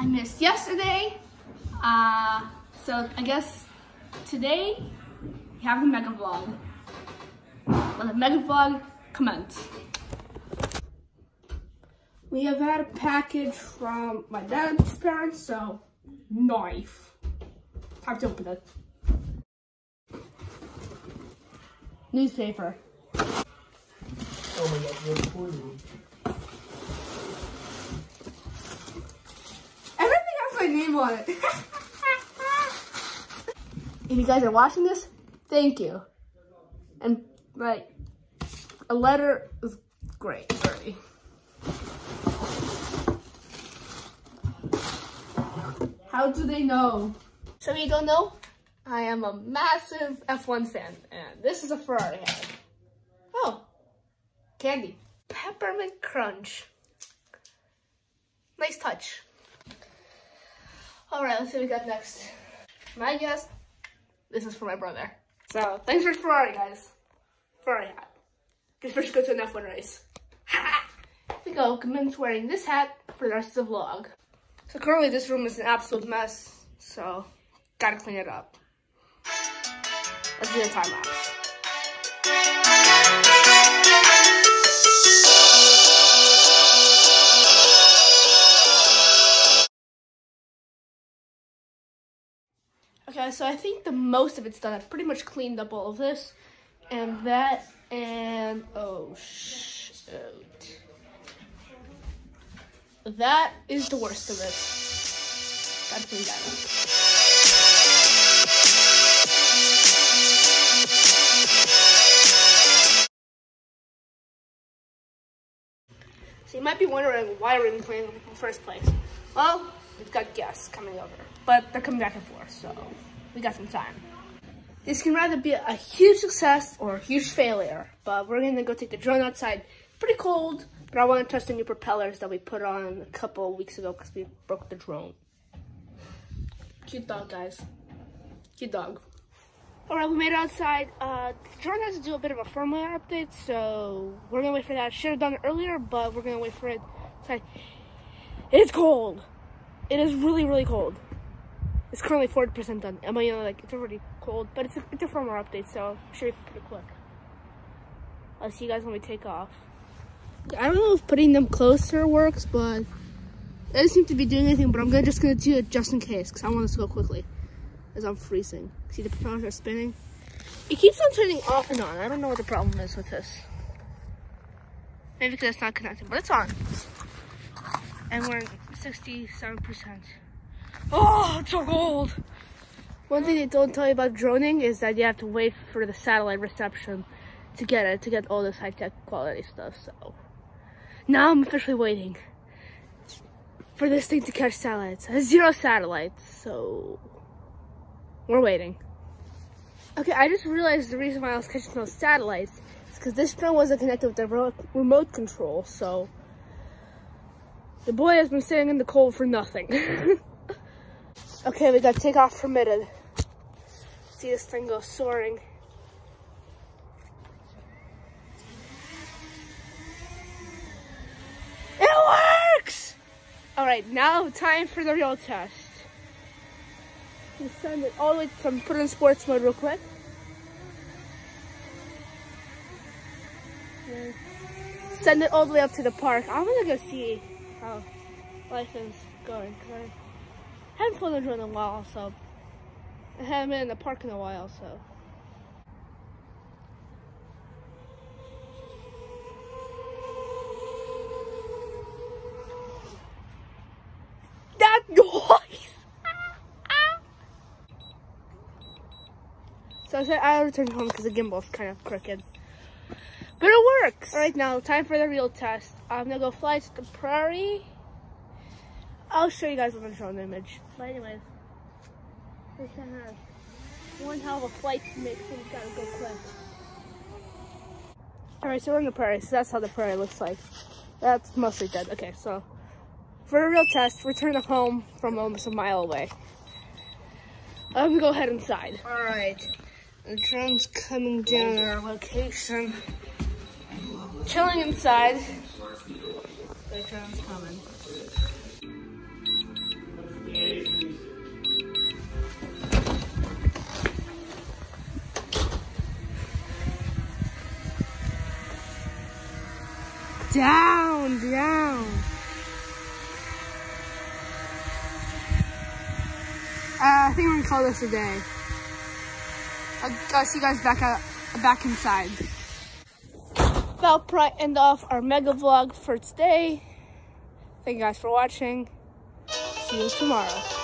I missed yesterday. Uh, so I guess today we have the mega vlog. Let the mega vlog commence. We have had a package from my dad's parents, so knife. Time to open it. Newspaper. Oh my god, it. if you guys are watching this, thank you. And right, a letter is great. Sorry. How do they know? Some of you don't know, I am a massive F1 fan, and this is a Ferrari head. Oh, candy. Peppermint Crunch. Nice touch. All right, let's see what we got next. My guess, this is for my brother. So, thanks for Ferrari, guys. Ferrari hat. Because first go to an F1 race. we go, commence wearing this hat for the rest of the vlog. So currently this room is an absolute mess, so gotta clean it up. Let's do a time lapse. Okay, so I think the most of it's done. I've pretty much cleaned up all of this. And that, and, oh, shoot. That is the worst of it. Gotta clean that up. So you might be wondering why we're clean in the first place. Well, we've got guests coming over, but they're coming back and forth, so we got some time. This can either be a huge success or a huge failure, but we're gonna go take the drone outside. Pretty cold, but I want to test the new propellers that we put on a couple weeks ago because we broke the drone. Cute dog, guys. Cute dog. All right, we made it outside. Uh, the drone has to do a bit of a firmware update, so we're gonna wait for that. Should have done it earlier, but we're gonna wait for it. It's cold. It is really, really cold. It's currently 40% done. I mean, you know, like, it's already cold, but it's a, it's a firmware update, so should be pretty quick. I'll see you guys when we take off. I don't know if putting them closer works, but it doesn't seem to be doing anything, but I'm gonna, just gonna do it just in case, because I want this to go quickly, as I'm freezing. See the propellers are spinning? It keeps on turning off and on. I don't know what the problem is with this. Maybe because it's not connected, but it's on. And we're 67%. Oh, it's so cold. One thing they don't tell you about droning is that you have to wait for the satellite reception to get it, to get all this high-tech quality stuff, so. Now I'm officially waiting for this thing to catch satellites. It zero satellites, so we're waiting. Okay, I just realized the reason why I was catching those satellites is because this drone wasn't connected with the remote control, so the boy has been sitting in the cold for nothing. okay, we got takeoff permitted. See this thing go soaring. It works! All right, now time for the real test. Send it all the way, so I'm in sports mode real quick. Send it all the way up to the park. I'm gonna go see how life is going. Haven't flown a in a while, so I haven't been in the park in a while, so. That noise! so I said I returned home because the gimbal's kind of crooked. But it works! Alright, now time for the real test. I'm gonna go fly to the prairie. I'll show you guys on the drone image. But anyways, this has one hell of a flight to make, so we gotta go quick. Alright, so we're in the prairie, so that's how the prairie looks like. That's mostly dead. Okay, so for a real test, return it home from almost a mile away. Uh, I'm gonna go head inside. Alright, the drone's coming down our location. Chilling inside. The drone's coming. Down, down. Uh, I think we're gonna call this a day. I'll, I'll see you guys back out, back inside. That'll probably end off our mega vlog for today. Thank you guys for watching. See you tomorrow.